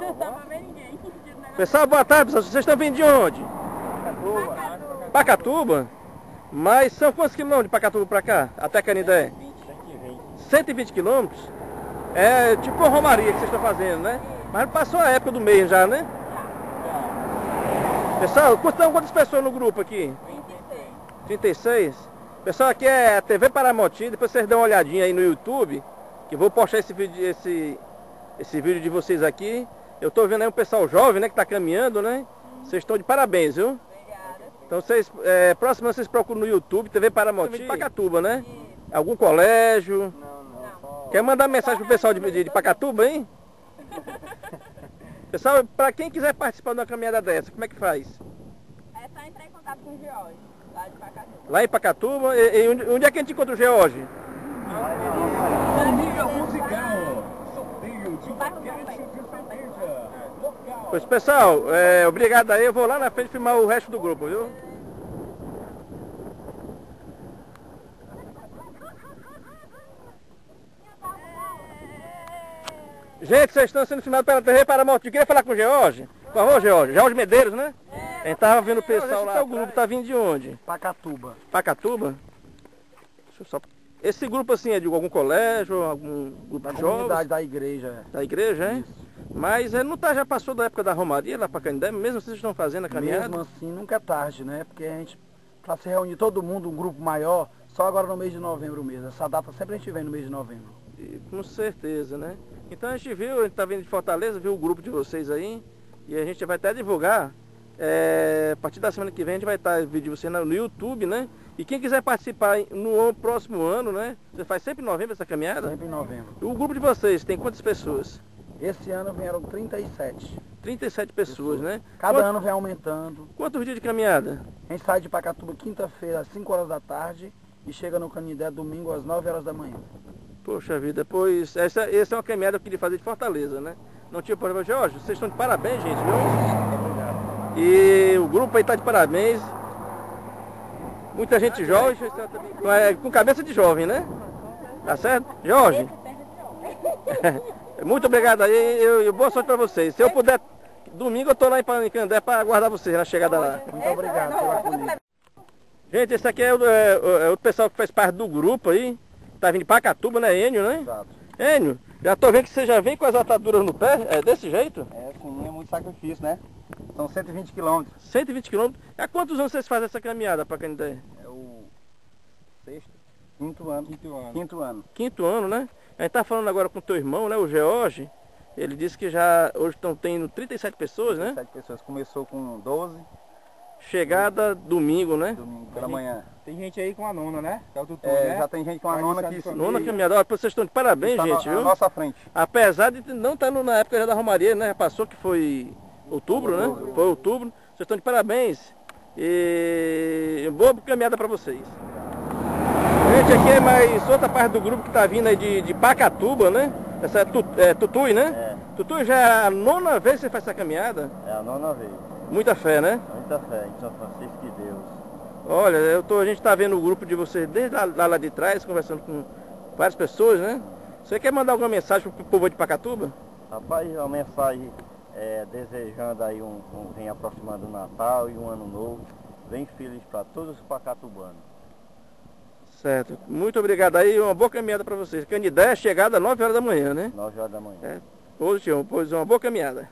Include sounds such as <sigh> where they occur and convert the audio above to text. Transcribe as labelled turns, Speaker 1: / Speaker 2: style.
Speaker 1: Não dá pra ver ninguém. <laughs>
Speaker 2: Pessoal, boa tarde, pessoal. Vocês estão vindo de onde?
Speaker 1: Pacatuba.
Speaker 2: Pacatuba? Mas são quantos quilômetros de Pacatuba pra cá? Até Canindé? 120 quilômetros? É tipo uma romaria que vocês estão fazendo, né? Mas passou a época do mês já, né? Pessoal, quantas, quantas pessoas no grupo aqui?
Speaker 1: 26.
Speaker 2: 36? Pessoal, aqui é a TV Paramoti, depois vocês dão uma olhadinha aí no YouTube, que eu vou postar esse vídeo, esse, esse vídeo de vocês aqui. Eu tô vendo aí um pessoal jovem, né, que tá caminhando, né? Vocês estão de parabéns, viu?
Speaker 1: Obrigada.
Speaker 2: Então vocês, é, próximo vocês procuram no YouTube, TV Paramoti, de Pacatuba, né? Algum colégio?
Speaker 1: Não.
Speaker 2: Quer mandar mensagem pro pessoal de, de, de Pacatuba, hein? <laughs> Pessoal, para quem quiser participar de uma caminhada dessa, como é que faz?
Speaker 1: É só entrar em contato com o George, lá de Pacatuba.
Speaker 2: Lá em Pacatuba, e, e onde, onde é que a gente encontra o George?
Speaker 3: Família musical. Sorteio de
Speaker 1: Vai com
Speaker 3: paquete
Speaker 1: café.
Speaker 3: de cerveja. Local.
Speaker 2: Pois pessoal, é, obrigado aí, eu vou lá na frente filmar o resto do grupo, viu? Gente, vocês estão sendo filmados pela TV Paramount. Eu queria falar com o George. Por favor, George. George Medeiros, né? A gente tava vendo o pessoal lá. O grupo tá vindo de onde?
Speaker 4: Pacatuba.
Speaker 2: Pacatuba? Deixa eu só... Esse grupo assim é de algum colégio, algum grupo
Speaker 4: Da
Speaker 2: de jovens?
Speaker 4: comunidade da igreja.
Speaker 2: Da igreja, é? Mas é, não tá, já passou da época da Romaria lá pra Canindé, mesmo vocês estão fazendo a caminhada?
Speaker 4: Mesmo assim, nunca é tarde, né? Porque a gente, pra se reunir todo mundo, um grupo maior, só agora no mês de novembro mesmo. Essa data sempre a gente vem no mês de novembro.
Speaker 2: E, com certeza, né? Então a gente viu, a gente tá vindo de Fortaleza, viu o grupo de vocês aí, e a gente vai até divulgar. É, a partir da semana que vem a gente vai estar vídeo de você no YouTube, né? E quem quiser participar no próximo ano, né? Você faz sempre em novembro essa caminhada?
Speaker 4: Sempre em novembro.
Speaker 2: O grupo de vocês tem quantas pessoas?
Speaker 4: Esse ano vieram 37.
Speaker 2: 37 pessoas, né?
Speaker 4: Cada
Speaker 2: Quanto-
Speaker 4: ano vem aumentando.
Speaker 2: Quantos dias de caminhada?
Speaker 4: A gente sai de Pacatuba quinta-feira às 5 horas da tarde e chega no Canindé domingo às 9 horas da manhã.
Speaker 2: Poxa vida, pois essa, essa é uma caminhada que eu queria fazer de Fortaleza, né? Não tinha problema. Jorge, vocês estão de parabéns, gente, viu? E o grupo aí tá de parabéns. Muita gente jovem, com, é, com cabeça de jovem, né? Tá certo? Jorge, <laughs> muito obrigado aí eu, eu boa sorte pra vocês. Se eu puder, domingo eu tô lá em Pa- em Candé pra aguardar vocês na chegada lá.
Speaker 4: Muito obrigado pela acolhida.
Speaker 2: Gente, esse aqui é o, é, o- é o pessoal que faz parte do grupo aí. Tá vindo de Pacatuba, né, Enio, né?
Speaker 4: Exato.
Speaker 2: Enio, já tô vendo que você já vem com as ataduras no pé, é desse jeito?
Speaker 4: É, sim, é muito sacrifício, né? São 120 quilômetros.
Speaker 2: 120 quilômetros. Há quantos anos vocês fazem essa caminhada pra Canindé?
Speaker 4: É o sexto, quinto ano. Quinto ano. Quinto ano.
Speaker 2: Quinto ano, né? A gente tá falando agora com o teu irmão, né, o George. Ele disse que já hoje estão tendo 37 pessoas, né?
Speaker 4: Sete pessoas. Começou com 12,
Speaker 2: Chegada domingo, né?
Speaker 4: domingo pela manhã.
Speaker 5: Tem gente aí com a nona, né? Que é o tutor,
Speaker 4: É,
Speaker 5: né?
Speaker 4: já tem gente com a
Speaker 5: Vai
Speaker 4: nona que
Speaker 5: família.
Speaker 2: Nona caminhada. Olha, vocês estão de parabéns,
Speaker 4: está
Speaker 2: gente,
Speaker 4: na,
Speaker 2: viu?
Speaker 4: na nossa frente.
Speaker 2: Apesar de não estar na época já da Romaria, né? Já passou que foi outubro, né? Foi outubro. Vocês estão de parabéns. E boa caminhada para vocês. Gente, aqui é mais outra parte do grupo que tá vindo aí de, de Pacatuba, né? Essa é, tu, é Tutui, né?
Speaker 6: É,
Speaker 2: Tutui já é a nona vez que você faz essa caminhada.
Speaker 6: é a nona vez.
Speaker 2: Muita fé, né?
Speaker 6: Muita fé em São Francisco de Deus.
Speaker 2: Olha, eu tô, a gente tá vendo o grupo de vocês desde lá, lá, lá de trás, conversando com várias pessoas, né? Você quer mandar alguma mensagem pro povo de Pacatuba?
Speaker 6: Rapaz, uma mensagem é, desejando aí um, um vem aproximando o Natal e um ano novo. Bem feliz para todos os pacatubanos.
Speaker 2: Certo. Muito obrigado aí, uma boa caminhada para vocês. Canidé, chegada às 9 horas da manhã, né?
Speaker 6: 9 horas da manhã.
Speaker 2: É, positivo, pois uma boa caminhada.